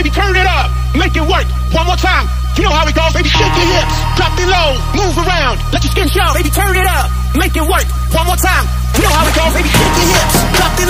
baby, turn it up. Make it work. One more time. You know how it goes, baby, shake your hips. Drop it low, move around. Let your skin show, baby, turn it up. Make it work. One more time. You know how it goes, baby, shake your hips. Drop it